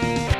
Bye.